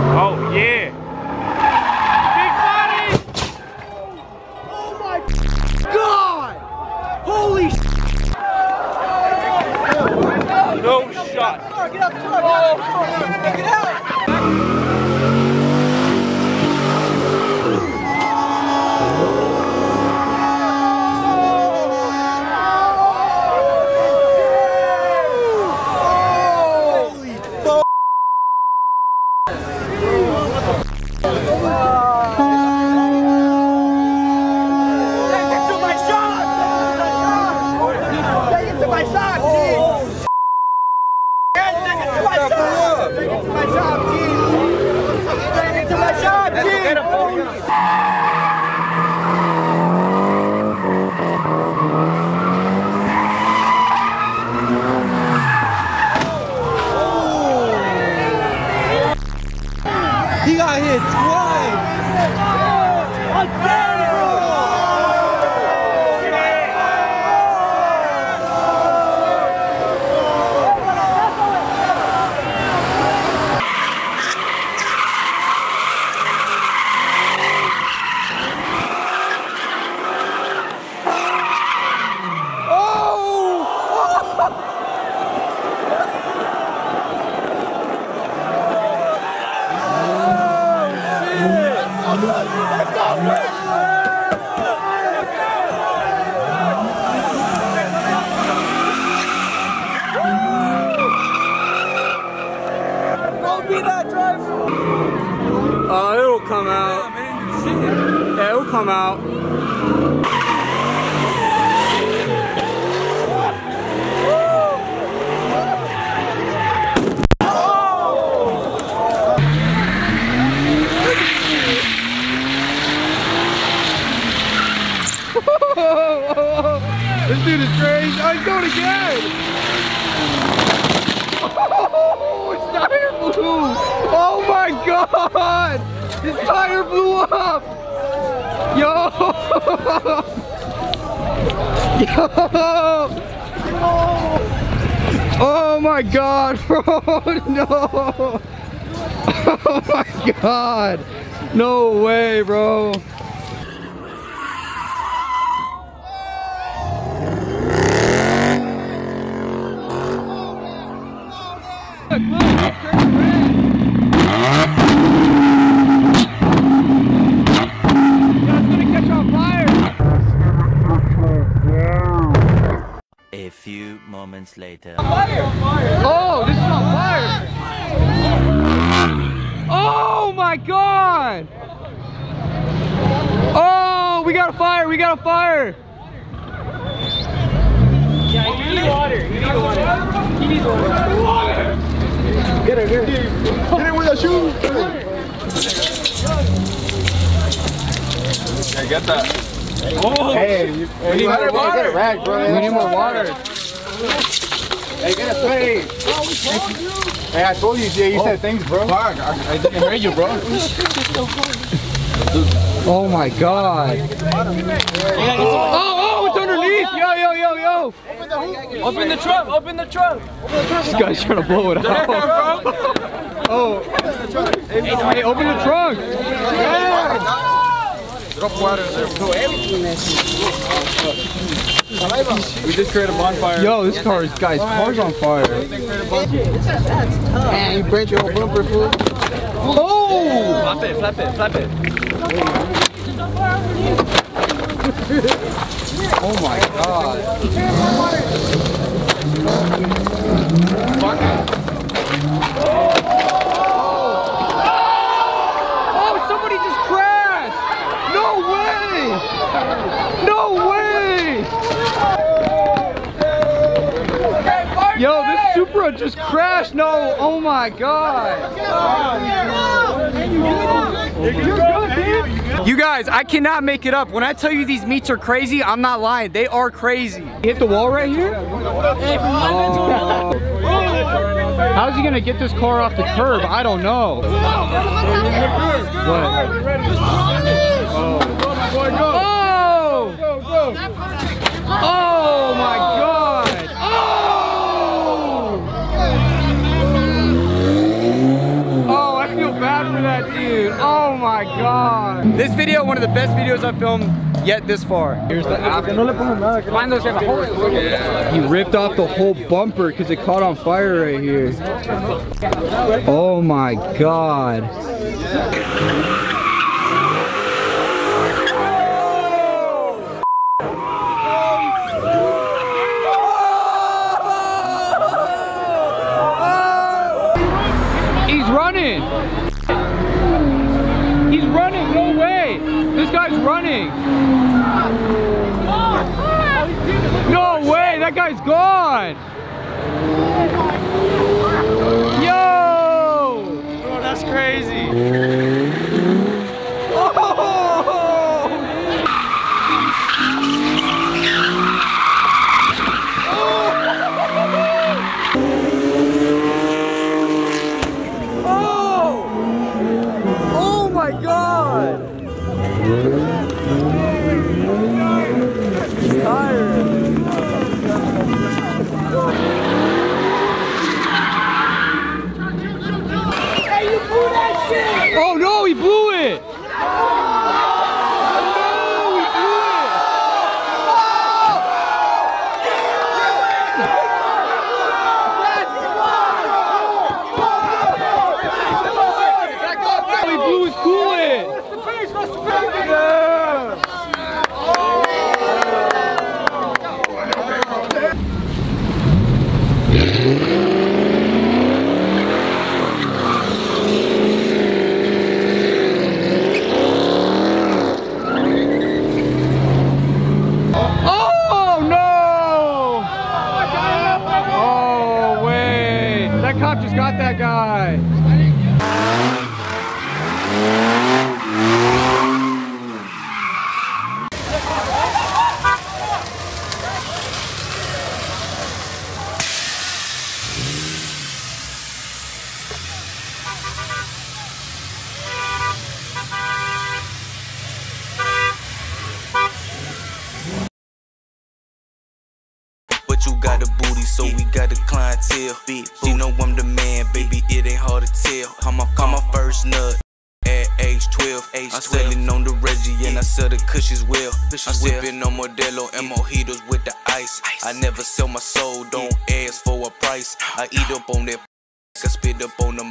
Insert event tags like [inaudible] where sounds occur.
Oh, yeah. He got hit twice. Uh, it'll come out. Yeah, it'll come out. This dude is crazy. Oh, he's doing it again. Oh, his tire blew. Oh my god. His tire blew up. Yo. [laughs] Yo. Oh my god, [laughs] bro. No. [laughs] Oh my god. No way, bro. Few moments later. Oh, this is on fire! Oh my god! Oh, we got a fire! We got a fire! Hey, you, hey, you better get it right, bro. We need more water. Hey, get a spray. Hey, I told you, yeah, you said things, bro. Fuck, I, I didn't hear you, bro. Oh my god. Oh, oh, it's underneath! Yo, yo, yo, yo! Open the trunk. Open the trunk. This guy's trying to blow it out. [laughs] Oh. Hey, open the trunk! Drop water there. We just created a bonfire. Yo, this car is, guys, car's on fire. Man, you burnt your whole bumper, fool. Oh! Flap it. Flap it. Flap it. Oh my god. Oh, somebody just crashed! No way! No way! Yo, this Supra just crashed. No, oh my god. You guys, I cannot make it up. When I tell you these meets are crazy, I'm not lying. They are crazy. Hit the wall right here? Oh. How's he gonna get this car off the curb? I don't know. What? Oh. Oh my god! Oh! Oh, I feel bad for that dude. Oh my god. This video, one of the best videos I've filmed yet this far. Here's the after. Yeah. He ripped off the whole bumper because it caught on fire right here. Oh my god. He's running. Running. No way. That guy's gone. うん。That guy. But you got a booty, so we got a clientele. She know I'm the man, baby, it ain't hard to tell. Call my, call my first nut at age 12. Age I'm selling on the Reggie and I sell the cushions well. I'm sipping on Modelo and mojitos with the ice. I never sell my soul, don't ask for a price. I eat up on that, I spit up on the